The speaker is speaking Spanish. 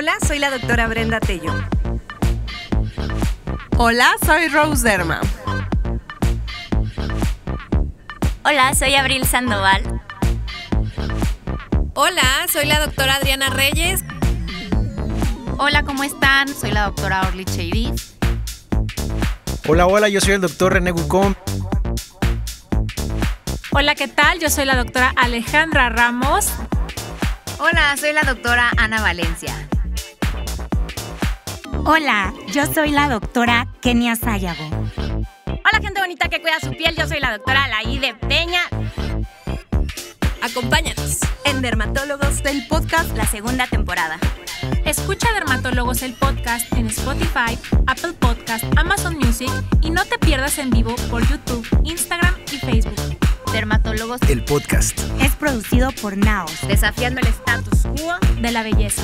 Hola, soy la doctora Brenda Tello. Hola, soy Rose Derma. Hola, soy Abril Sandoval. Hola, soy la doctora Adriana Reyes. Hola, ¿cómo están? Soy la doctora Orly Cheirí. Hola, hola, yo soy el doctor René Gucón. Hola, ¿qué tal? Yo soy la doctora Alejandra Ramos. Hola, soy la doctora Ana Valencia. Hola, yo soy la doctora Kenia Sayago. Hola, gente bonita que cuida su piel. Yo soy la doctora Laide Peña. Acompáñanos en Dermatólogos del podcast La segunda temporada. Escucha Dermatólogos el podcast en Spotify, Apple Podcast, Amazon Music y no te pierdas en vivo por YouTube, Instagram y Facebook. Dermatólogos el podcast es producido por Naos, desafiando el status quo de la belleza.